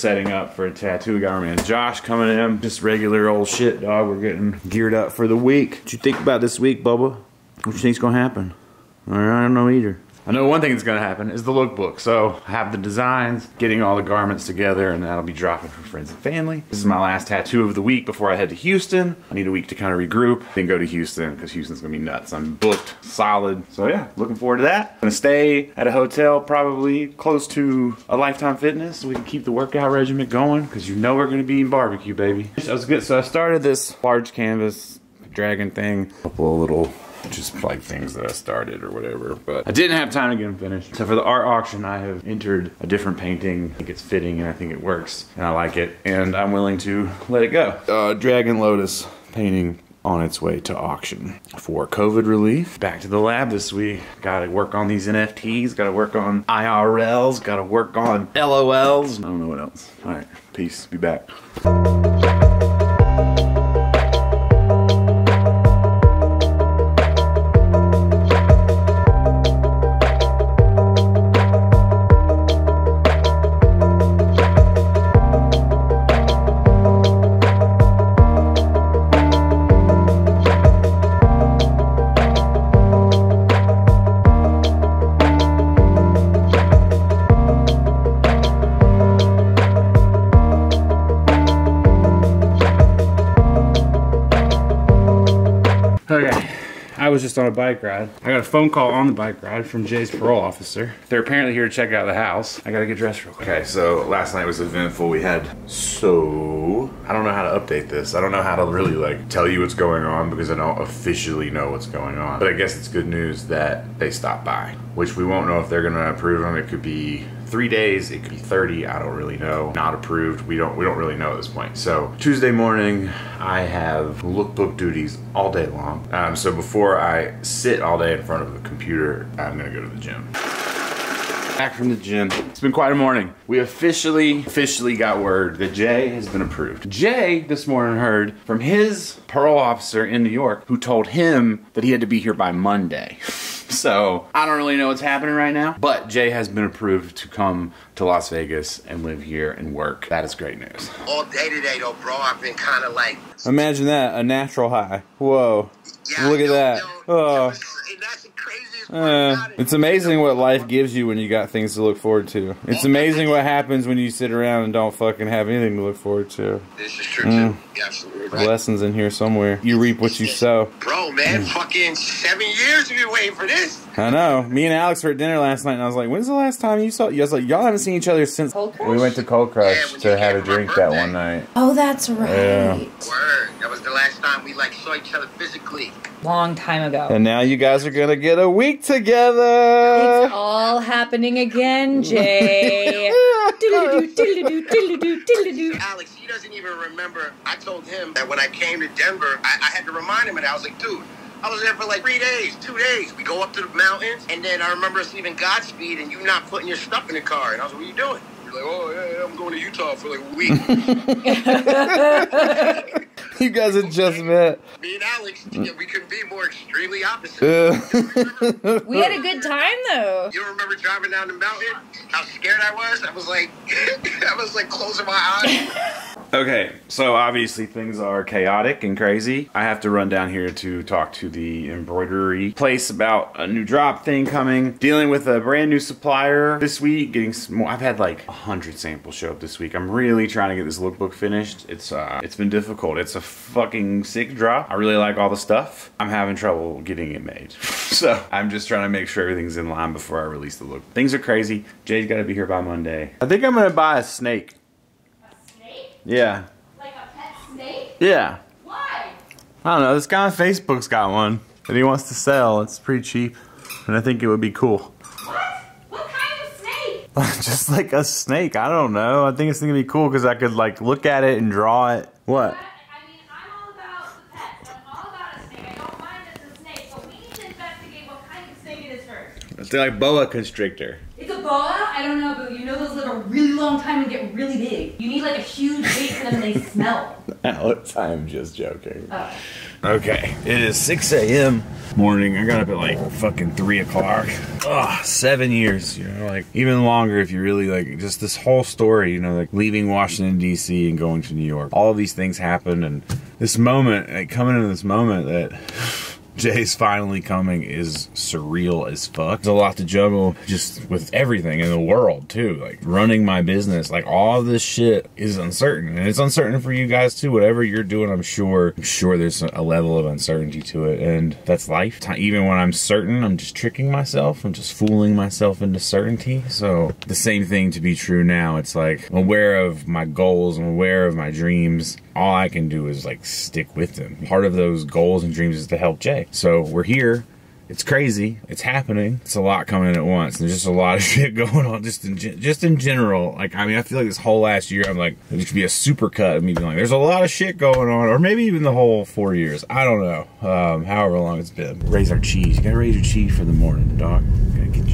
setting up for a tattoo. guy. man Josh coming in. Just regular old shit, dog. We're getting geared up for the week. What you think about this week, Bubba? What you think's gonna happen? I don't know either. I know one thing that's gonna happen is the lookbook. So I have the designs, getting all the garments together, and that'll be dropping for friends and family. This is my last tattoo of the week before I head to Houston. I need a week to kind of regroup, then go to Houston because Houston's gonna be nuts. I'm booked solid. So yeah, looking forward to that. Gonna stay at a hotel probably close to a Lifetime Fitness so we can keep the workout regimen going because you know we're gonna be in barbecue, baby. That was good. So I started this large canvas dragon thing, a couple of little just like things that I started or whatever. But I didn't have time to get them finished. So for the art auction, I have entered a different painting. I think it's fitting and I think it works and I like it and I'm willing to let it go. Uh, Dragon Lotus painting on its way to auction for COVID relief. Back to the lab this week. Gotta work on these NFTs, gotta work on IRLs, gotta work on LOLs. I don't know what else. All right, peace, be back. Okay. I was just on a bike ride. I got a phone call on the bike ride from Jay's parole officer. They're apparently here to check out the house. I gotta get dressed real quick. Okay, so last night was eventful. We had so I don't know how to update this. I don't know how to really like tell you what's going on because I don't officially know what's going on. But I guess it's good news that they stopped by, which we won't know if they're gonna approve them. It could be three days it could be 30 i don't really know. Not approved. We don't we don't really know at this point. So tuesday morning i have lookbook duties all day long. Um, so before i sit all day in front of the computer i'm gonna go to the gym. Back from the gym. It's been quite a morning. We officially officially got word that jay has been approved. Jay this morning heard from his parole officer in new york who told him that he had to be here by monday So I don't really know what's happening right now, but Jay has been approved to come to Las Vegas and live here and work. That is great news. all day today though, bro. I've been kind of like, Imagine that, a natural high. Whoa. yeah, Look at that. Oh. yo, and that's the craziest part Uh, it's amazing what life gives you when you got things to look forward to. It's amazing what happens when you sit around and don't fucking have anything to look forward to. This is true Mm. too. Absolutely right. Lessons in here somewhere. You reap what you sow. Bro, Mm. man, fucking seven years we've been waiting for this. I know. Me and Alex were at dinner last night, and I was like, "When's the last time you saw?" You guys like, "Y'all haven't seen each other since." Cold Crush? We went to Cold Crush Yeah, to have a came for drink that one night. Oh, that's right. Yeah. Word. That was the last time we like saw each other physically. Long time ago. And now you guys are gonna get a week together. It's all happening again, Jay. Alex, he doesn't even remember. I told him that when I came to Denver, I, I had to remind him, and I was like, dude. I was there for like three days, two days. We go up to the mountains, and then I remember us leaving Godspeed, and you not putting your stuff in the car. And I was like, "What are you doing?" You're like, "Oh yeah, yeah I'm going to Utah for like a week." You guys had just met. Me and Alex, yeah, we couldn't be more extremely opposite. Uh, We had a good time though. You remember driving down the mountain? How scared I was? I was like, I was like closing my eyes. Okay, so obviously things are chaotic and crazy. I have to run down here to talk to the embroidery place about a new drop thing coming. Dealing with a brand new supplier this week. Getting some more. I've had like a hundred samples show up this week. I'm really trying to get this lookbook finished. It's uh, it's been difficult. It's a fucking sick drop. I really like all the stuff. I'm having trouble getting it made. so I'm just trying to make sure everything's in line before I release the look. Things are crazy. Jay's got to be here by Monday. I think I'm gonna buy a snake. A snake? Yeah. Like a pet snake? Yeah. Why? I don't know. This guy on Facebook's got one that he wants to sell. It's pretty cheap. And I think it would be cool. What? What kind of snake? Just like a snake. I don't know. I think it's going to be cool because I could like look at it and draw it. What? But, I mean, I'm all about the all about a snake. Don't mind that it's a snake, but we need to investigate what kind of snake it is first. It's like boa constrictor. It's a boa, I don't know, but you know those live a really long time and get really big. You need like a huge for them and they smell. Alex, I am just joking. Oh. Okay, it is 6 a.m. morning. I got up at like fucking 3 o'clock. Ugh, seven years, you know, like even longer if you really like just this whole story, you know, like leaving Washington, D.C. and going to New York. All of these things happened, and this moment, like coming into this moment that. Jay's finally coming is surreal as fuck. There's a lot to juggle just with everything in the world too. Like running my business, like all this shit is uncertain. And it's uncertain for you guys too. Whatever you're doing, I'm sure I'm sure there's a level of uncertainty to it. And that's life. Even when I'm certain, I'm just tricking myself. I'm just fooling myself into certainty. So the same thing to be true now. It's like I'm aware of my goals, I'm aware of my dreams all I can do is like stick with them. Part of those goals and dreams is to help Jay. So we're here. It's crazy. It's happening. It's a lot coming in at once. There's just a lot of shit going on just in just in general. Like I mean, I feel like this whole last year, I'm like there should be a super cut of me being like, there's a lot of shit going on, or maybe even the whole four years. I don't know. Um, however long it's been. Raise our cheese. You gotta raise your cheese for the morning, dog. Gotta get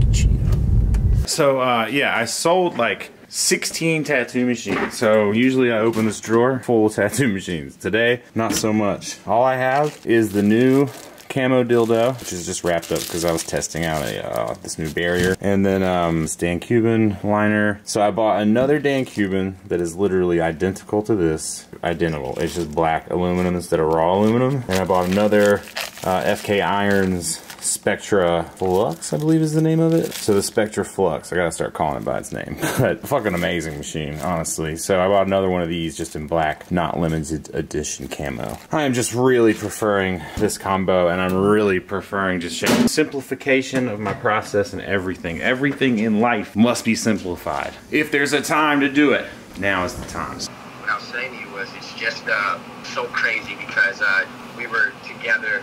get cheese. So uh, yeah, I sold like 16 tattoo machines. So usually I open this drawer full of tattoo machines. Today, not so much. All I have is the new camo dildo, which is just wrapped up because I was testing out a uh, this new barrier, and then um, this Dan Kubin liner. So I bought another Dan Kubin that is literally identical to this, identical. It's just black aluminum instead of raw aluminum, and I bought another uh, FK Irons Spectra Flux, I believe is the name of it. So the Spectra Flux, I gotta start calling it by its name. But fucking amazing machine, honestly. So I bought another one of these just in black, not limited edition camo. I am just really preferring this combo and I'm really preferring just simplification of my process and everything. Everything in life must be simplified. If there's a time to do it, now is the time. what I was saying to you was it's just uh, so crazy because uh, we were together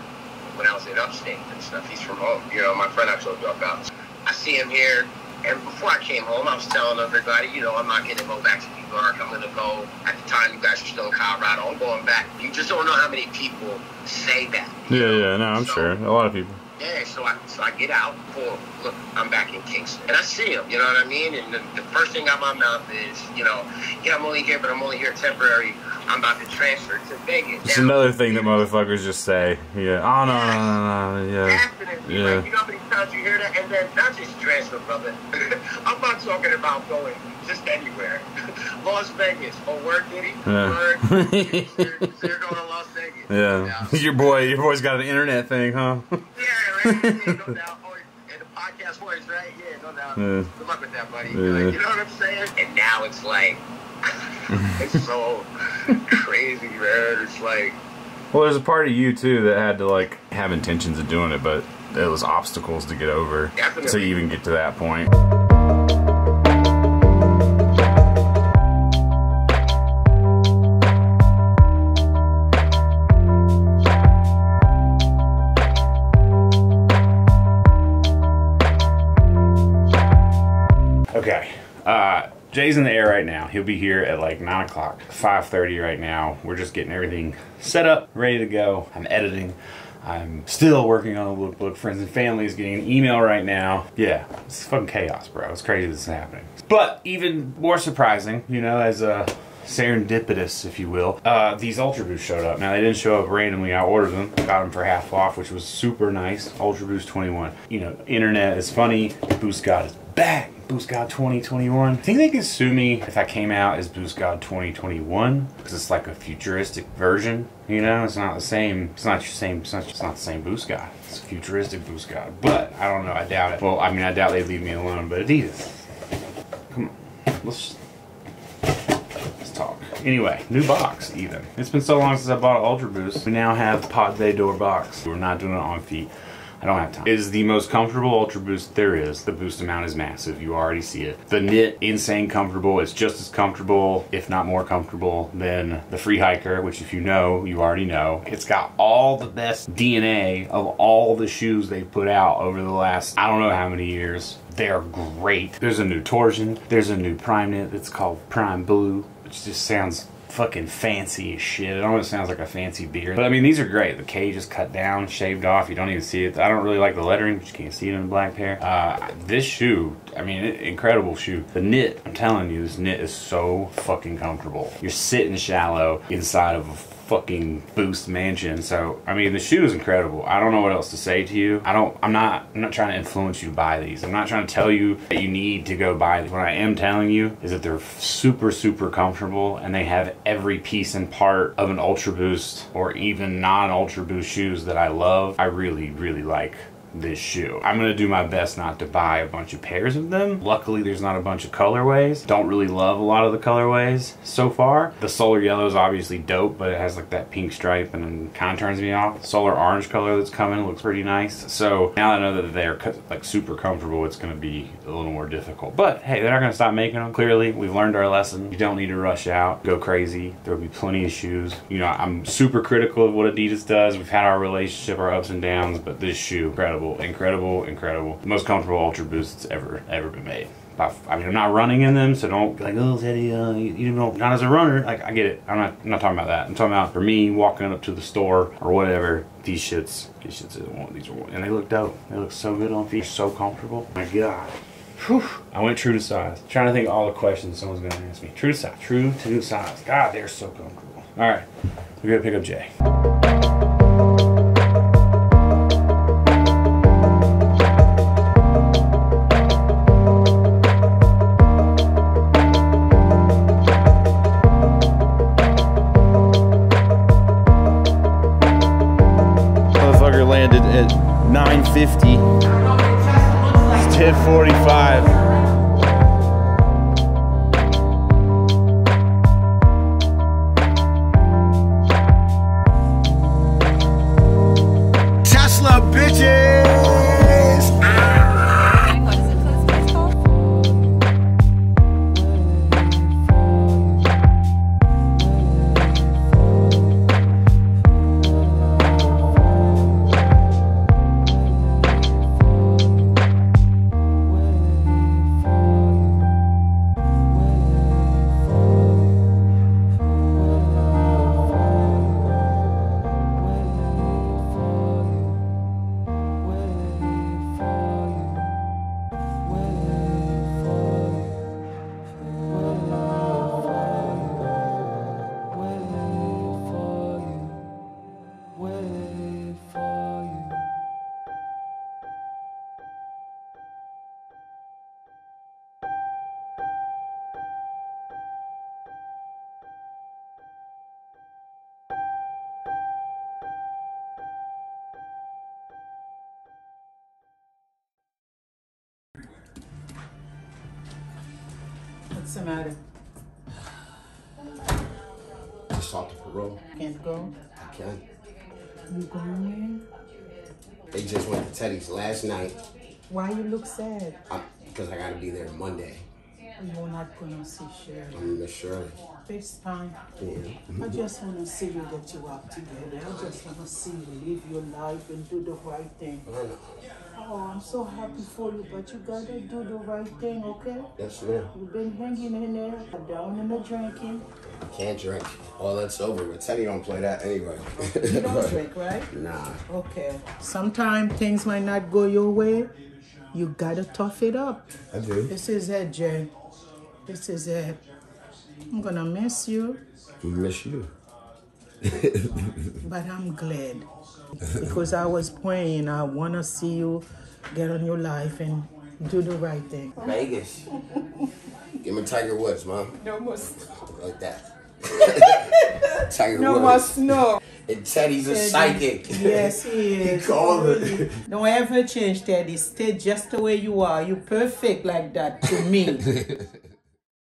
when I was in upstate and stuff. He's from home, you know, my friend told you about. I see him here, and before I came home, I was telling everybody, you know, I'm not going to go back to New York. I'm going to go. At the time, you guys were still in Colorado. I'm going back. You just don't know how many people say that. Yeah, know? yeah, no, I'm So- sure. A lot of people. Yeah, so I so I get out. Boom, look, I'm back in Kingston, and I see him. You know what I mean? And the, the first thing out my mouth is, you know, yeah, I'm only here, but I'm only here temporary. I'm about to transfer to Vegas. It's Now, another thing that motherfuckers just say. Yeah. Oh no, no, no, no, yeah. Yeah. like, you know how many times you hear that? And then not just transfer, brother. I'm not talking about going just anywhere. Las Vegas. Oh, word, did he? Yeah. Word. so, you're, so you're going to Las Vegas. Yeah. Your boy, your boy's got an internet thing, huh? Yeah, right. Yeah, no doubt. And the podcast voice, right? Yeah, no doubt. Yeah. Good luck with that, buddy. Yeah. Like, you know what I'm saying? And now it's like, it's so crazy, man. It's like, Well, there's a part of you too that had to like have intentions of doing it, but it was obstacles to get over Definitely. to even get to that point. Uh, Jay's in the air right now. He'll be here at like nine o'clock, five thirty right now. We're just getting everything set up, ready to go. I'm editing. I'm still working on the lookbook. Friends and family is getting an email right now. Yeah, it's fucking chaos, bro. It's crazy this is happening. But even more surprising, you know, as a serendipitous, if you will, uh, these Ultra Boosts showed up. Now they didn't show up randomly. I ordered them, got them for half off, which was super nice. Ultra Boost 21. You know, internet is funny. Boost God is back. Boost God 2021. I think they could sue me if I came out as Boost God 2021 because it's like a futuristic version. You know, it's not the same. It's not your same. It's not, it's not the same Boost God. It's a futuristic Boost God. But I don't know. I doubt it. Well, I mean, I doubt they'd leave me alone. But Adidas, come on, let's Let's talk. Anyway, new box even. It's been so long since I bought an Ultra Boost. We now have Pod Bay Door box. We're not doing it on feet. I don't have time. Is the most comfortable Ultra Boost there is. The boost amount is massive. You already see it. The knit, insane comfortable. It's just as comfortable, if not more comfortable, than the Free Hiker, which if you know, you already know. It's got all the best DNA of all the shoes they've put out over the last, I don't know how many years. They're great. There's a new torsion. There's a new Prime knit that's called Prime Blue, which just sounds fucking fancy as shit. It almost sounds like a fancy beer. But I mean, these are great. The cage is cut down, shaved off. You don't even see it. I don't really like the lettering, you can't see it in the black pair. Uh, this shoe, I mean, incredible shoe. The knit, I'm telling you, this knit is so fucking comfortable. You're sitting shallow inside of a fucking boost mansion. So I mean the shoe is incredible. I don't know what else to say to you. I don't I'm not I'm not trying to influence you to buy these. I'm not trying to tell you that you need to go buy these. What I am telling you is that they're super super comfortable and they have every piece and part of an Ultra Boost or even non Ultra Boost shoes that I love. I really really like this shoe. I'm gonna do my best not to buy a bunch of pairs of them. Luckily, there's not a bunch of colorways. Don't really love a lot of the colorways so far. The solar yellow is obviously dope, but it has like that pink stripe and kind of turns me off. Solar orange color that's coming looks pretty nice. So now I know that they're like super comfortable, it's gonna be a little more difficult. But hey, they're not gonna stop making them. Clearly, we've learned our lesson. You don't need to rush out, go crazy. There'll be plenty of shoes. You know, I'm super critical of what Adidas does. We've had our relationship, our ups and downs, but this shoe, incredible incredible, incredible, incredible. The most comfortable Ultra Boost that's ever, ever been made. I mean, I'm not running in them, so don't like, oh, Teddy, uh, you, you know, not as a runner. Like, I get it. I'm not, I'm not talking about that. I'm talking about for me walking up to the store or whatever. These shits, these shits. These are and they look dope. They look so good on feet, so comfortable. My God. Whew. I went true to size. trying to think of all the questions someone's gonna ask me. True to size. True to size. God, they're so comfortable. All right, we're gonna pick up Jay. 950. It's 1045. What's the matter? Just talk to parole. Can't go? I can. You going? They just went to Teddy's last night Why you look sad? I, because I gotta be there Monday. You're not gonna see Shirley. I'm Miss Shirley. This time, Yeah. I just wanna see you get you up together. I just wanna see you live your life and do the right thing. Oh, I'm so happy for you, but you gotta do the right thing, okay? Yes, ma'am. You've been hanging in there, down in the drinking. Can't drink. All that's over. But Teddy don't play that anyway. You don't drink, right? Nah. Okay. Sometimes things might not go your way. You gotta tough it up. I do. This is it, Jay. This is it. I'm gonna miss you, Miss you. but I'm glad. Because I was praying, I wanna see you get on your life and do the right thing. Vegas. Give me Tiger Woods, mom. No more, Like that. Tiger no more snow. And Teddy's a psychic. Yes, he is. called it. Don't ever change, Teddy. Stay just the way you are. You're perfect like that to me.